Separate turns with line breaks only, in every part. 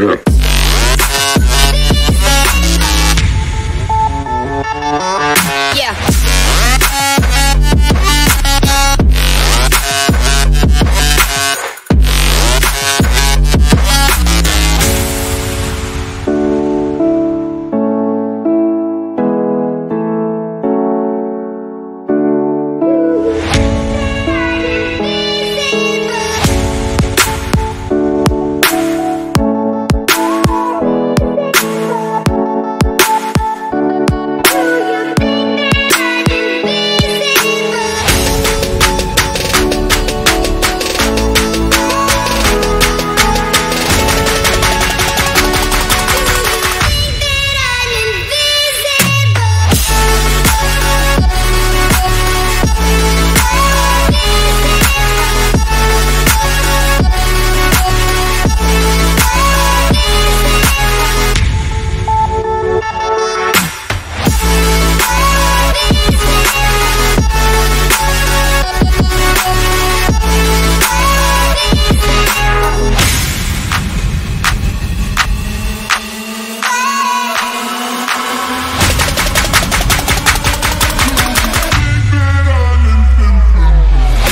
Yeah.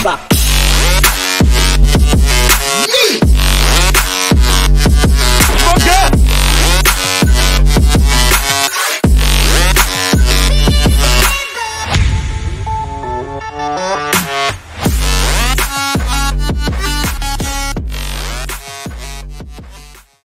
Bop.